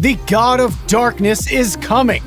The god of darkness is coming!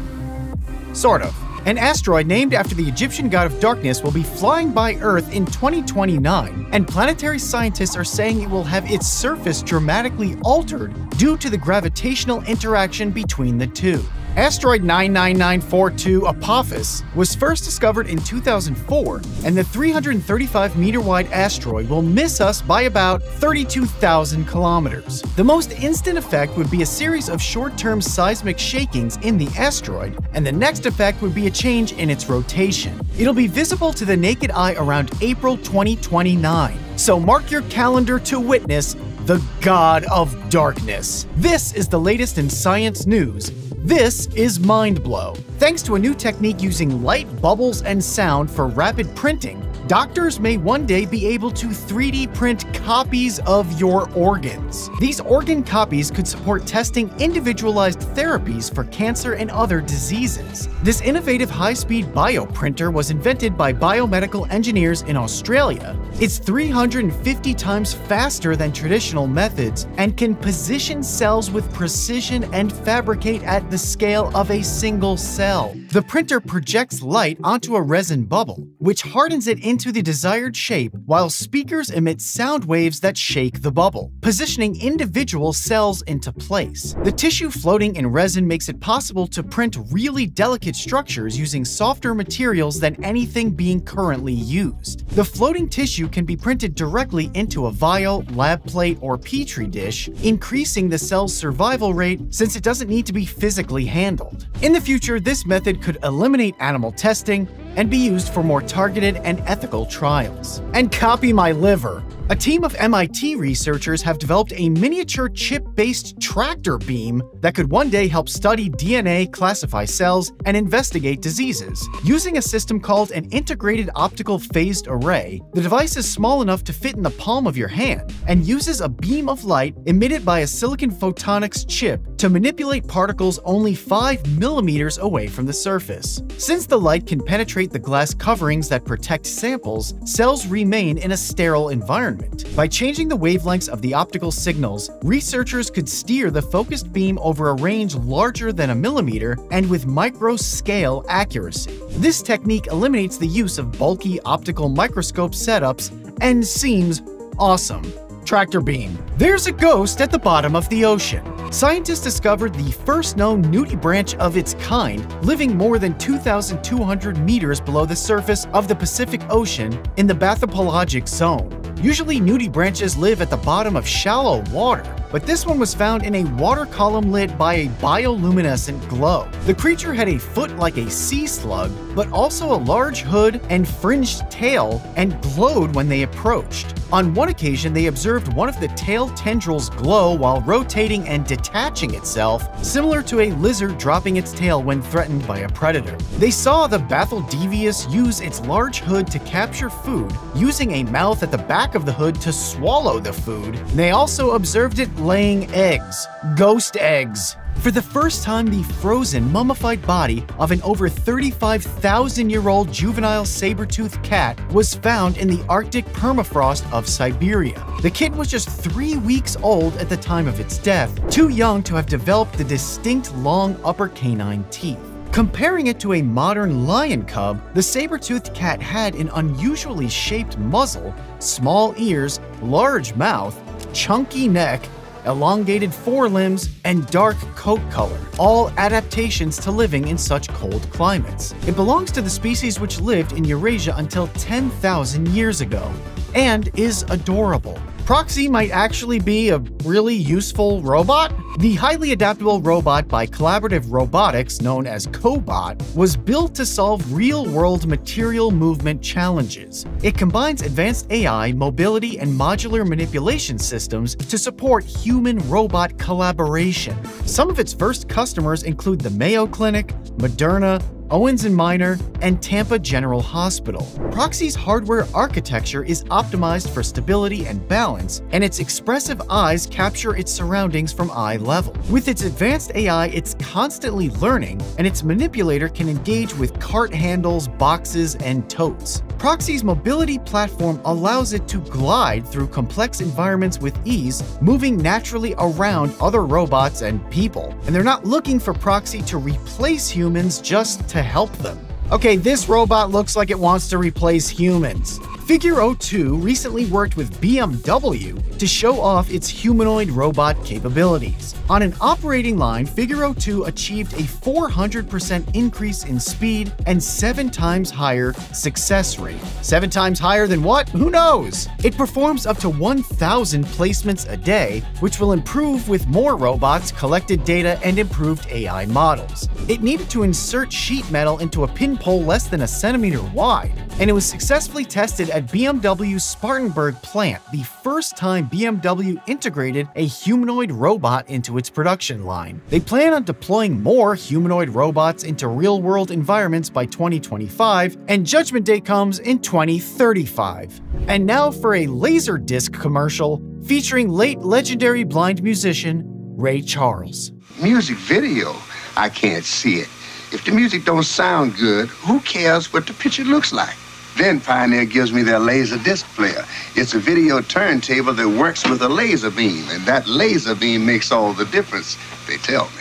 Sort of. An asteroid named after the Egyptian god of darkness will be flying by Earth in 2029, and planetary scientists are saying it will have its surface dramatically altered due to the gravitational interaction between the two. Asteroid 99942 Apophis was first discovered in 2004, and the 335 meter wide asteroid will miss us by about 32,000 kilometers. The most instant effect would be a series of short term seismic shakings in the asteroid, and the next effect would be a change in its rotation. It'll be visible to the naked eye around April 2029, so mark your calendar to witness the God of Darkness. This is the latest in science news this is Mind Blow. Thanks to a new technique using light, bubbles, and sound for rapid printing, doctors may one day be able to 3D print copies of your organs. These organ copies could support testing individualized therapies for cancer and other diseases. This innovative high-speed bioprinter was invented by biomedical engineers in Australia. It's 350 times faster than traditional methods and can position cells with precision and fabricate at the scale of a single cell. The printer projects light onto a resin bubble, which hardens it into the desired shape while speakers emit sound waves that shake the bubble, positioning individual cells into place. The tissue floating in resin makes it possible to print really delicate structures using softer materials than anything being currently used. The floating tissue can be printed directly into a vial, lab plate, or petri dish, increasing the cell's survival rate since it doesn't need to be physically handled. In the future, this method could eliminate animal testing, and be used for more targeted and ethical trials. And copy my liver. A team of MIT researchers have developed a miniature chip-based tractor beam that could one day help study DNA, classify cells, and investigate diseases. Using a system called an Integrated Optical Phased Array, the device is small enough to fit in the palm of your hand and uses a beam of light emitted by a silicon photonics chip to manipulate particles only 5 millimeters away from the surface. Since the light can penetrate the glass coverings that protect samples, cells remain in a sterile environment environment. By changing the wavelengths of the optical signals, researchers could steer the focused beam over a range larger than a millimeter and with micro-scale accuracy. This technique eliminates the use of bulky optical microscope setups and seems awesome. Tractor beam. There's a ghost at the bottom of the ocean. Scientists discovered the first known nudibranch of its kind, living more than 2,200 meters below the surface of the Pacific Ocean in the bathypelagic zone. Usually nudibranches live at the bottom of shallow water, but this one was found in a water column lit by a bioluminescent glow. The creature had a foot like a sea slug, but also a large hood and fringed tail and glowed when they approached. On one occasion, they observed one of the tail tendrils glow while rotating and detaching itself, similar to a lizard dropping its tail when threatened by a predator. They saw the Bathydevius use its large hood to capture food, using a mouth at the back of the hood to swallow the food. They also observed it laying eggs. Ghost eggs. For the first time, the frozen, mummified body of an over 35,000 year old juvenile saber-toothed cat was found in the Arctic permafrost of Siberia. The kitten was just three weeks old at the time of its death, too young to have developed the distinct long upper canine teeth. Comparing it to a modern lion cub, the saber-toothed cat had an unusually shaped muzzle, small ears, large mouth, chunky neck, elongated forelimbs, and dark coat color, all adaptations to living in such cold climates. It belongs to the species which lived in Eurasia until 10,000 years ago, and is adorable. Proxie might actually be a really useful robot? The highly adaptable robot by Collaborative Robotics, known as Cobot, was built to solve real-world material movement challenges. It combines advanced AI, mobility, and modular manipulation systems to support human-robot collaboration. Some of its first customers include the Mayo Clinic, Moderna, Owens & Minor, and Tampa General Hospital. Proxie's hardware architecture is optimized for stability and balance, and its expressive eyes capture its surroundings from eye level. With its advanced AI, it's constantly learning, and its manipulator can engage with cart handles, boxes, and totes. Proxie's mobility platform allows it to glide through complex environments with ease, moving naturally around other robots and people. And they're not looking for Proxy to replace humans, just to help them. Okay, this robot looks like it wants to replace humans. Figure 02 recently worked with BMW to show off its humanoid robot capabilities. On an operating line, Figure 02 achieved a 400% increase in speed and 7 times higher success rate. 7 times higher than what? Who knows? It performs up to 1,000 placements a day, which will improve with more robots, collected data, and improved AI models. It needed to insert sheet metal into a pin pole less than a centimeter wide, and it was successfully tested at BMW's Spartanburg plant, the first time BMW integrated a humanoid robot into its production line. They plan on deploying more humanoid robots into real-world environments by 2025, and Judgment Day comes in 2035. And now for a Laserdisc commercial featuring late legendary blind musician Ray Charles. Music video, I can't see it. If the music don't sound good, who cares what the picture looks like? Then Pioneer gives me their laser disc player. It's a video turntable that works with a laser beam, and that laser beam makes all the difference, they tell me.